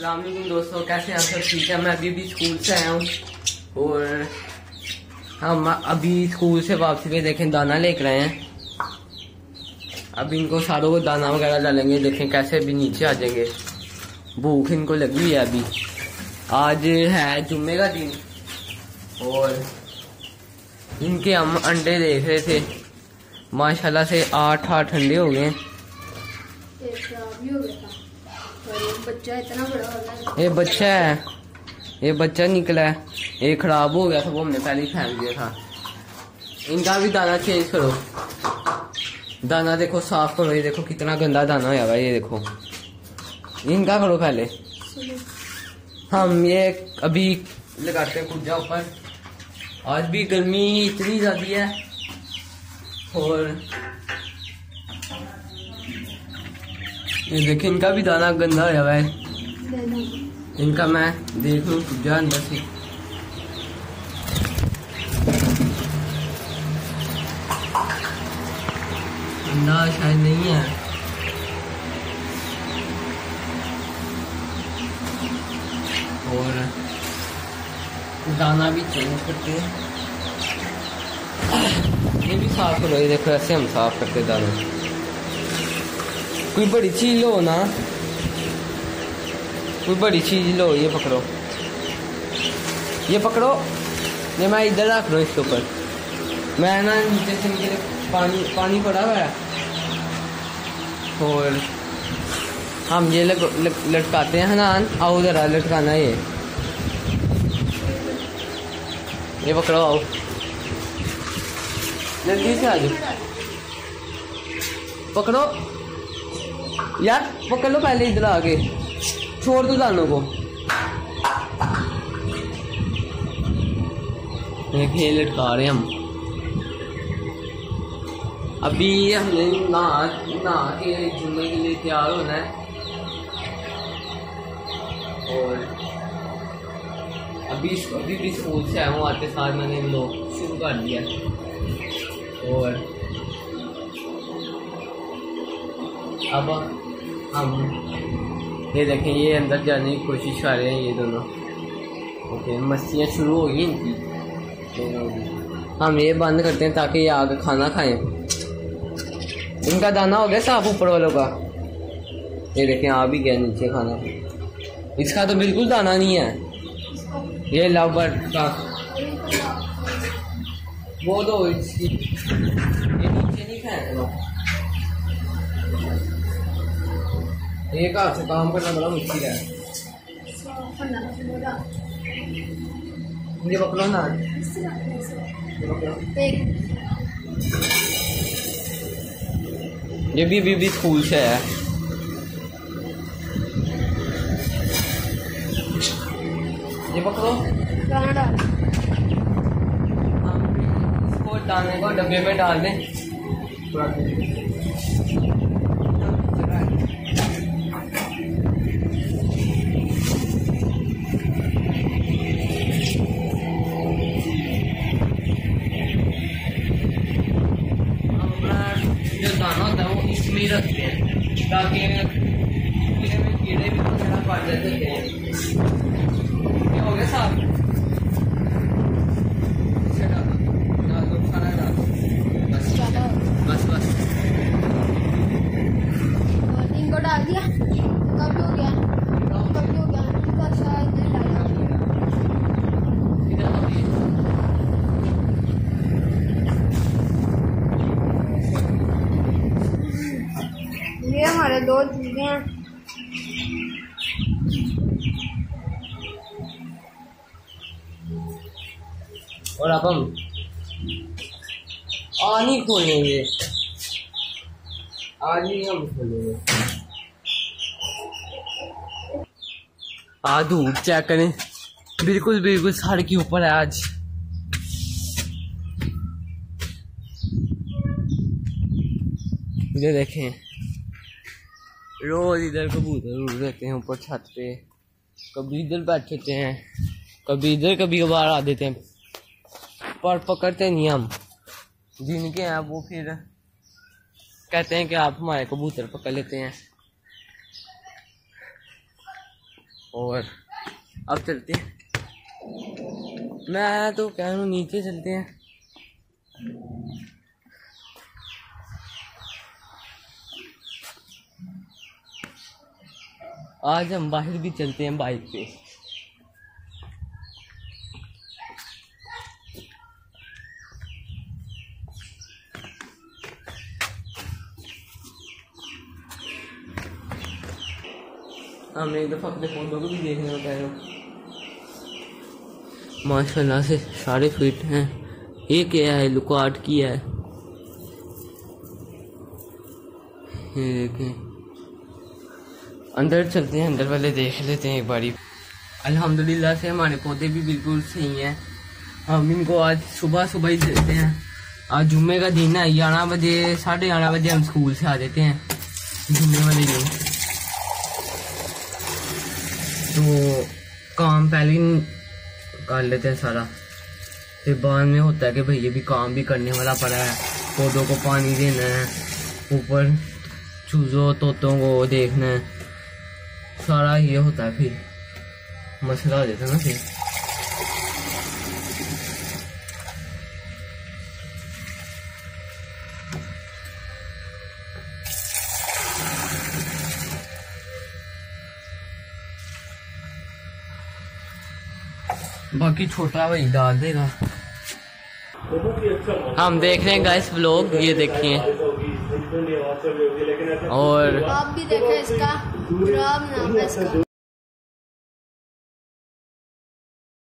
अलैक्म दोस्तों, कैसे हैं सब? ठीक है, मैं अभी भी स्कूल से आया हूँ। और हम अभी स्कूल से वापसी पे देखें, दाना लेकर आए हैं। अब इनको सारों को दाना वगैरह डालेंगे, देखें कैसे अभी नीचे आ जाएँगे। भूख इनको लगी है अभी। आज है जुम्मे का दिन। और इनके हम अंडे देख रहे थे। माशाल्लाह से आठ आठ अंडे हो गए ये खराब भी हो गया था और ये बच्चा इतना बड़ा हो ये बच्चा है। ये बच्चा निकला है। ये खराब हो गया था वो हमने पहले ही फेंक दिया था। इनका भी दाना चेंज करो। दाना देखो साफ़ करो। ये देखो कितना गंदा दाना होया हुआ ये देखो। इनका करो पहले। हम ये अभी लगाते हैं कुर्जा ऊपर। आज भी गर्मी इतनी ज़्यादा है। और ये देखिए, इनका भी दाना गंदा है इनका मैं देख लूँ कुर्जा अंदर से। अंडा शायद नहीं है। और दाना भी चेंज करते हैं। ये भी साफ़ करो ये देखो, ऐसे हम साफ़ करते दाना। कोई बड़ी चीज़ लो ना। कोई बड़ी चीज़ लो ये पकड़ो। ये पकड़ो। ये मैं इधर रख हूँ इसके ऊपर। मैं ना नीचे से नीचे पानी पानी पड़ा हुआ है। और हम ये लग, लग, लटकाते हैं हनान आओ उधर आ लटकाना ये। ये पकड़ो आओ। जल्दी से आ जाओ। पकड़ो। यार पकड़ लो पहले इधर आके। छोड़ दो दानों को। देखिए लटका रहे हम। अभी हमने नहा नहा के जुम्मे के लिए तैयार होना है। और अभी अभी भी स्कूल से आया हूँ आते साथ मैंने लोग शुरू कर दिया और अब हम ये देखें, ये अंदर जाने की कोशिश कर रहे हैं ये दोनों। ओके, मस्तियाँ शुरू हो गई इनकी? हम ये बंद करते हैं ताकि ये आगे खाना खाएँ। इनका दाना हो गया साफ़ ऊपर वालों का। ये देखें, आ भी गया नीचे खाना। इसका तो बिल्कुल दाना नहीं है। ये लव बर्ड का। वो दो इसकी। ये नीचे नहीं फेंकना एक हाथ से काम करना बड़ा मुश्किल है। ये पकड़ो ना। ये भी अभी भी स्कूल से है। ये पकड़ो। इसको डालने को डब्बे में डाल दें। ताकि कीड़े में कीड़े भी वगैरह पड़ जाते हैं ये हो गया साहब इसे डालो डाल दो खाना डाल दो बस बस बस इनको डाल दिया कब हो गया कब हो गया इनका शायद नहीं डाला इधर आओ ये। ये हमारे हैं और अब हम आनी खोलेंगे। आज नहीं हम खोलेंगे। धूप चेक करें? बिल्कुल बिल्कुल सड़क के ऊपर है आज। ये देखें। रोज इधर कबूतर उड़ रहते हैं ऊपर छत पे। कभी इधर बैठते हैं, कभी इधर, कभी कभार आ देते हैं। पर पकड़ते नहीं हम। जिनके हैं वो फिर कहते हैं कि आप हमारे कबूतर पकड़ लेते हैं। और अब चलते हैं। मैं तो कह रहा हूँ नीचे चलते हैं। आज हम बाहर भी चलते हैं बाइक पे। हाँ मैं एक दफ़ा अपने पौधों को भी देखने को हूँ। माशाल्लाह से सारे फिट हैं। ये क्या है? लुकाट किया है। ये देखें। अंदर चलते हैं, अंदर वाले देख लेते हैं एक बारी। अल्हम्दुलिल्लाह से हमारे पौधे भी बिल्कुल सही हैं। हम इनको आज सुबह सुबह ही देते हैं। आज जुम्मे का दिन है, ग्यारह बजे, साढ़े ग्यारह बजे हम स्कूल से आ जाते हैं, जुम्मे वाले दिन। तो काम पहले कर लेते हैं सारा। फिर बाद में होता है कि भाई ये भी काम भी करने वाला पड़ा है। पौधों को पानी देना है, ऊपर चूजों, तोतों को देखना है। सारा ये होता है फिर मसला हो जाता है ना फिर। बाकी छोटा भाई डाल देगा। हम देख रहे हैं गाइस व्लॉग ये देखिए। और आप भी देखें इसका खराब नाम है इसका